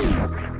Thank you.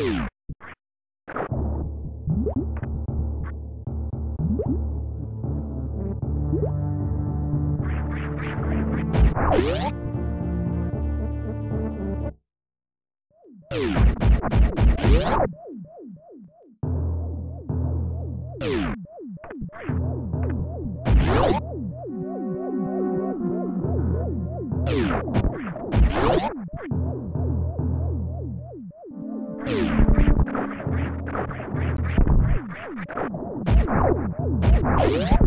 Oh! Yeah.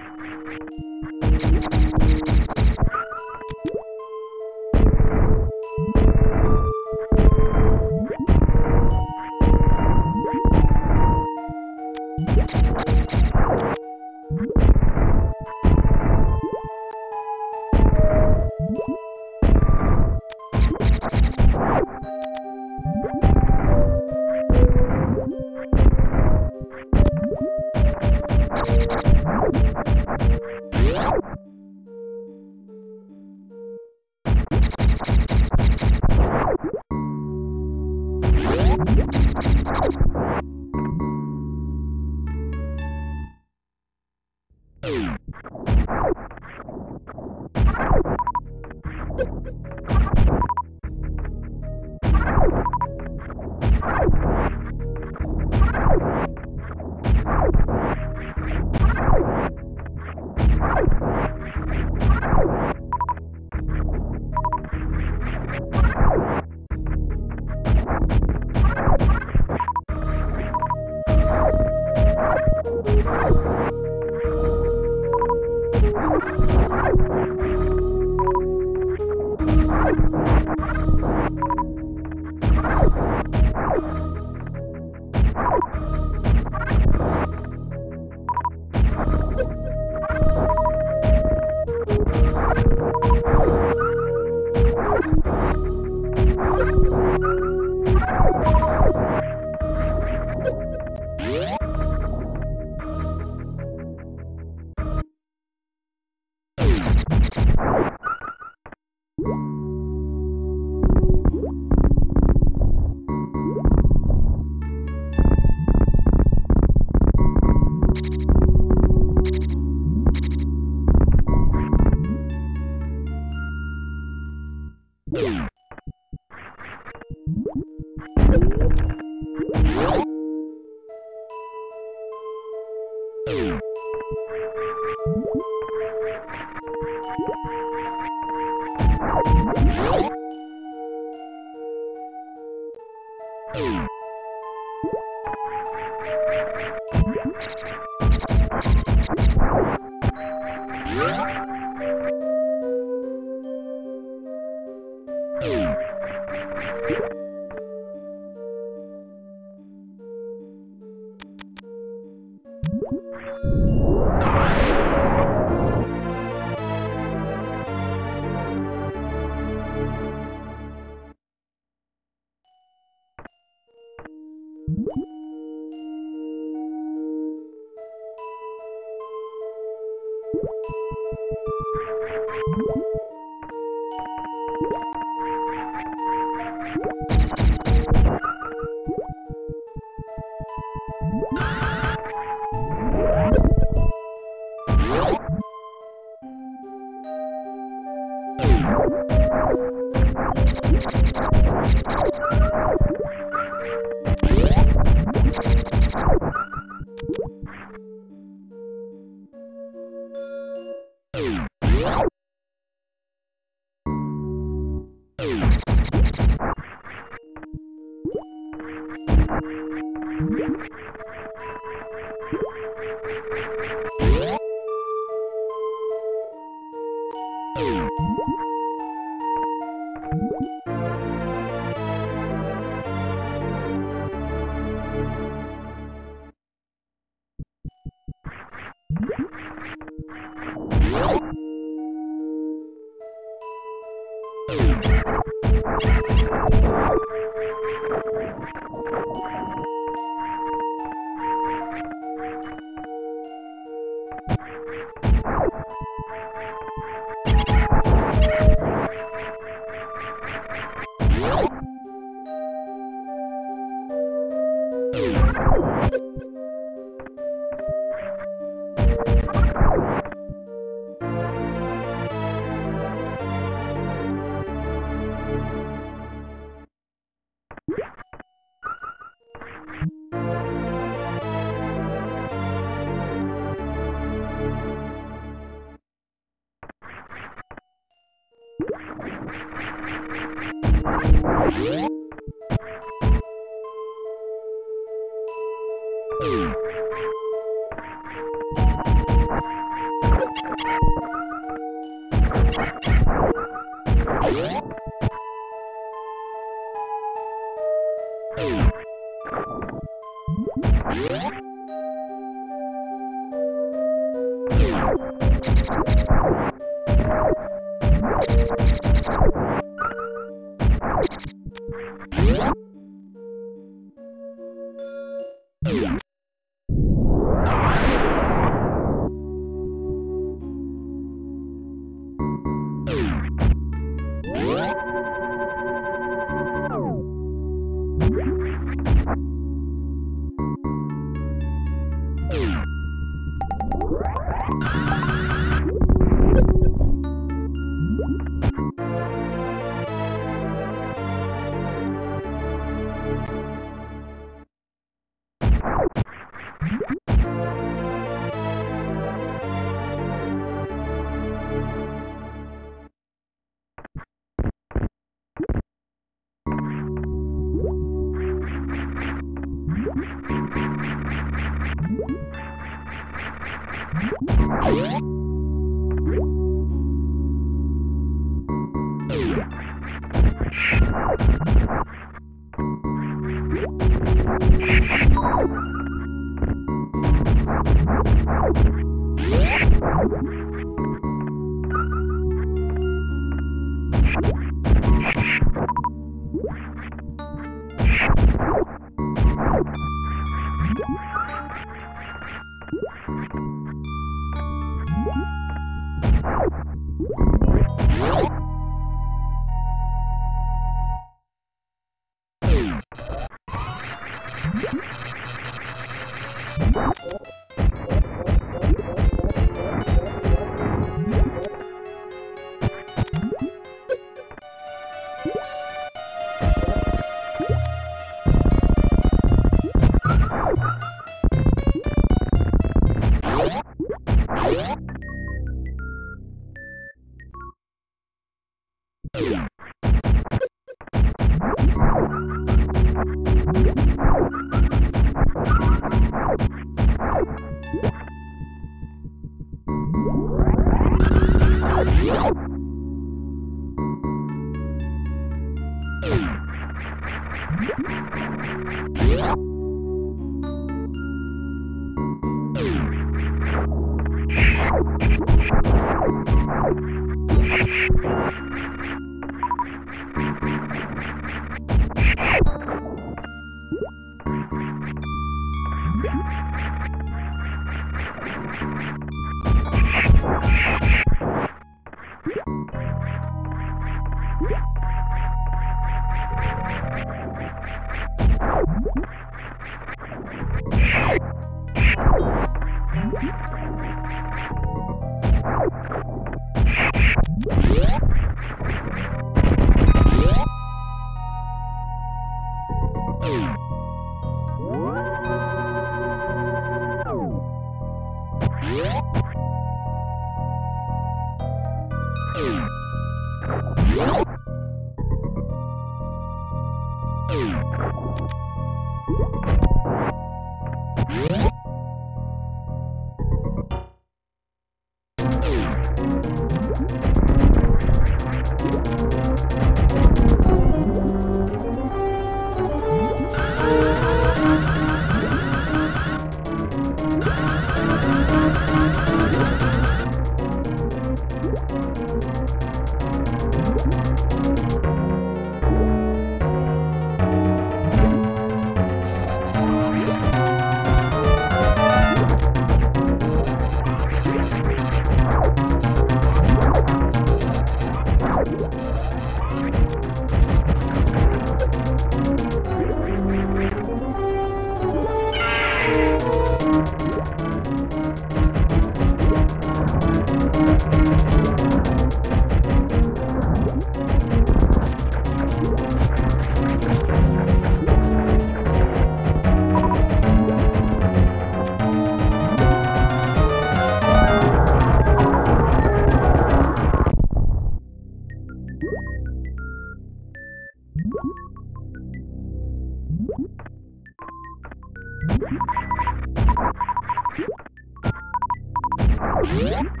Yeah.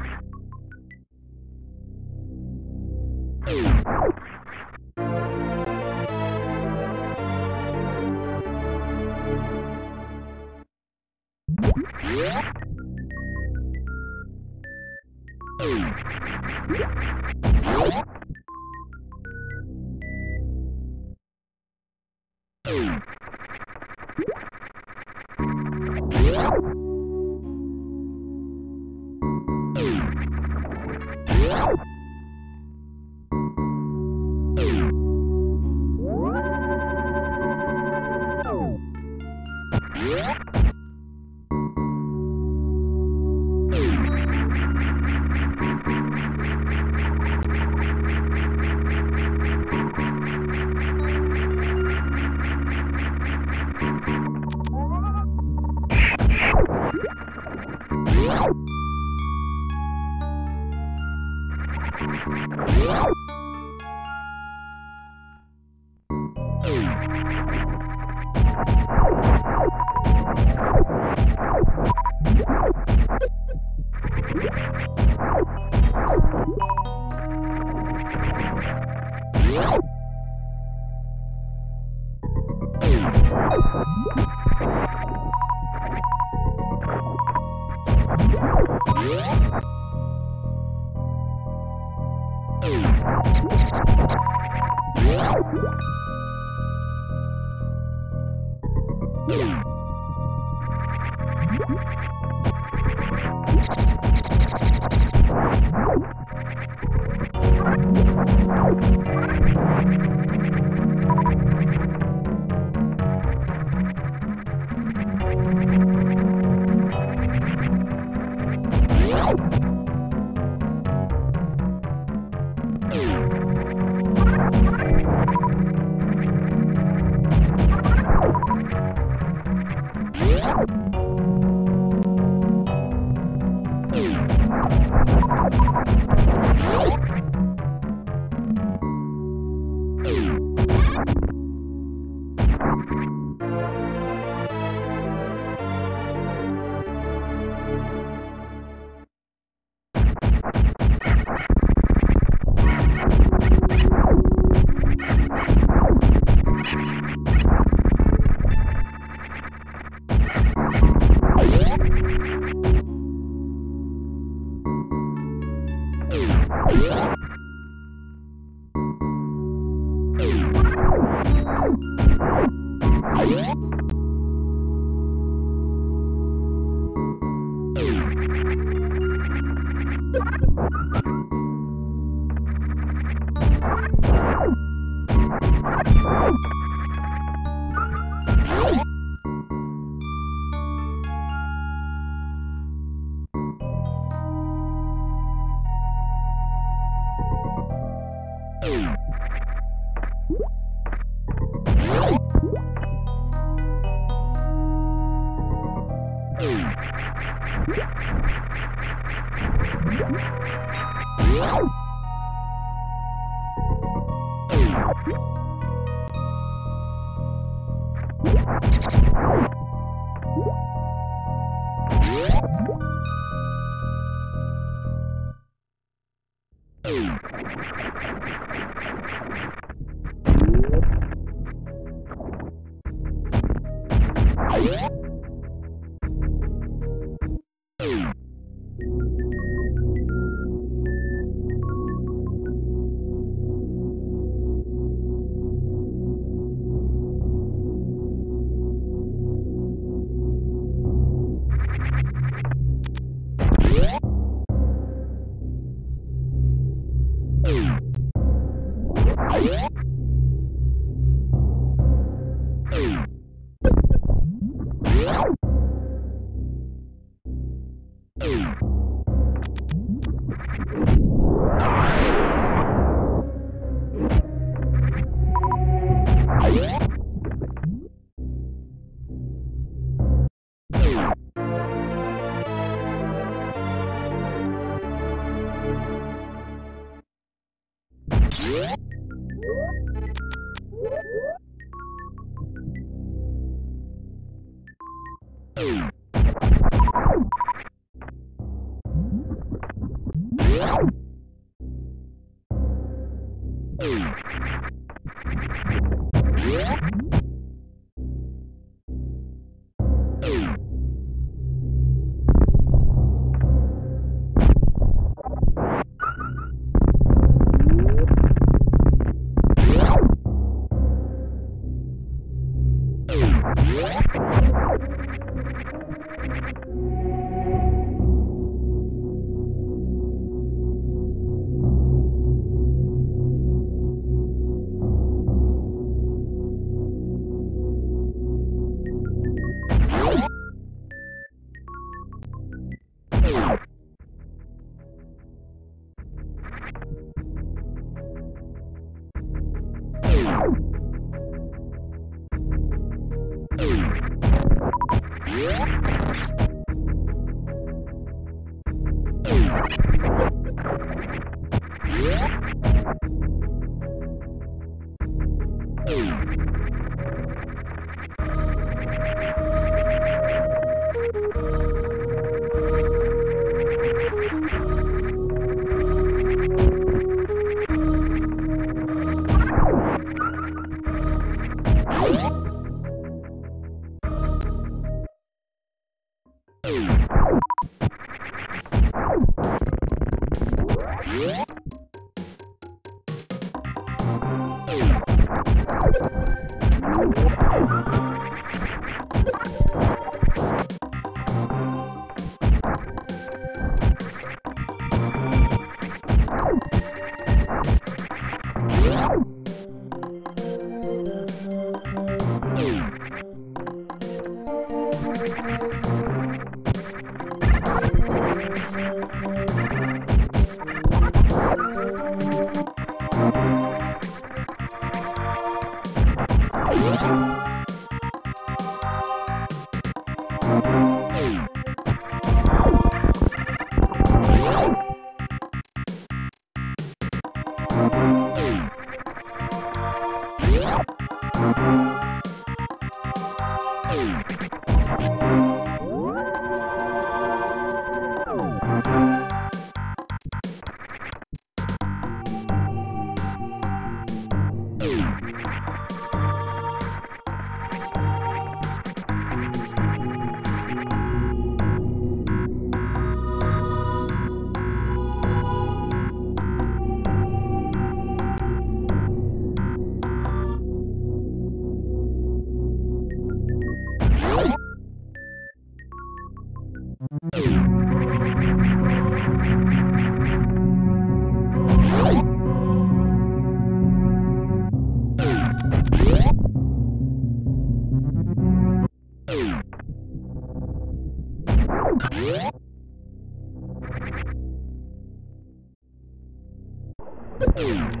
Thank.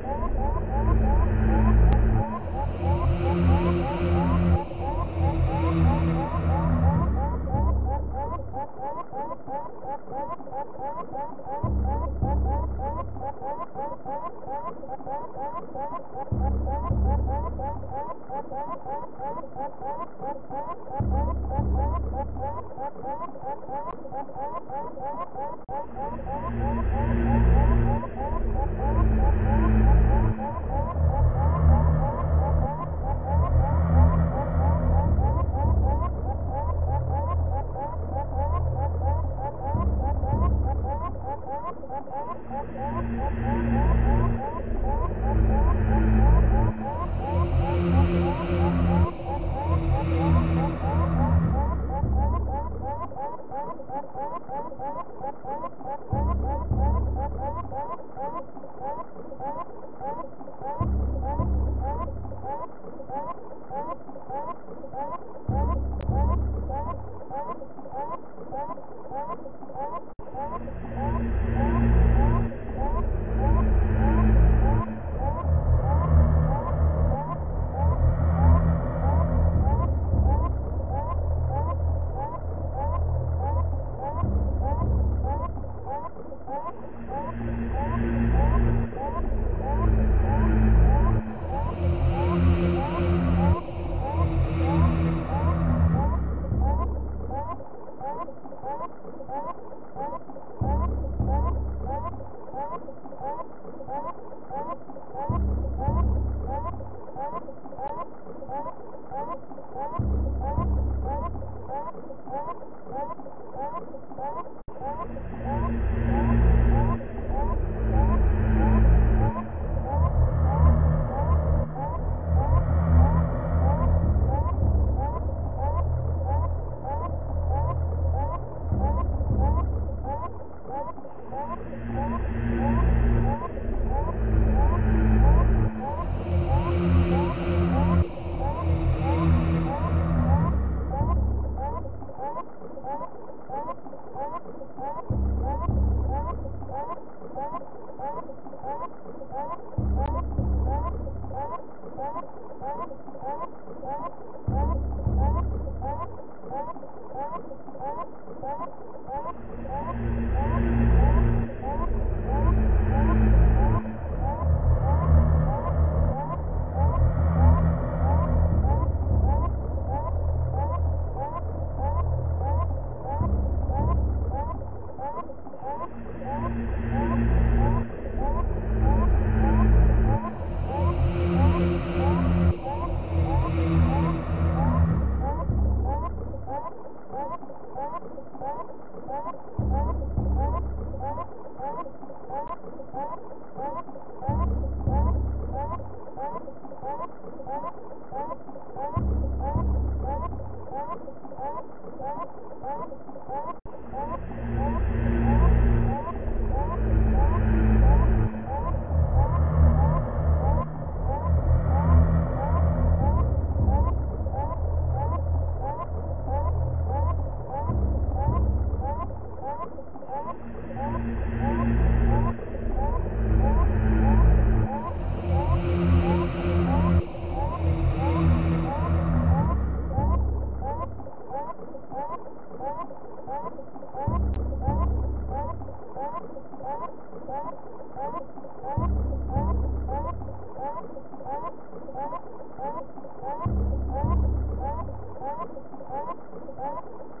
Thank you.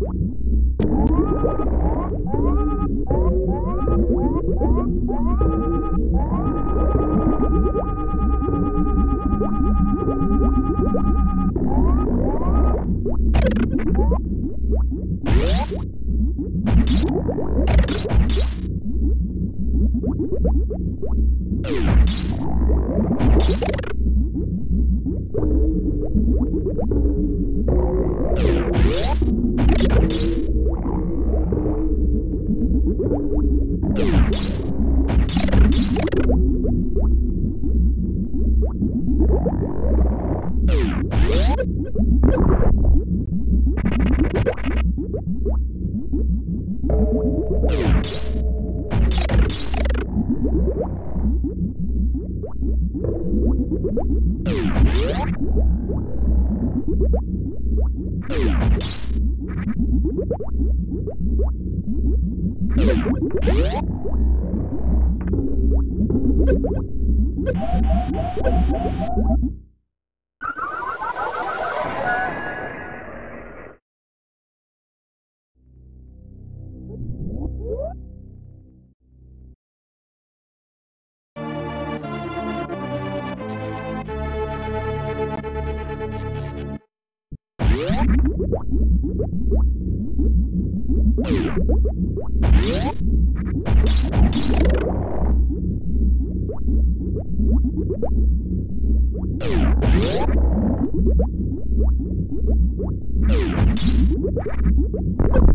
you Thank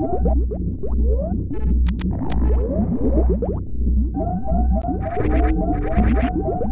Thank you.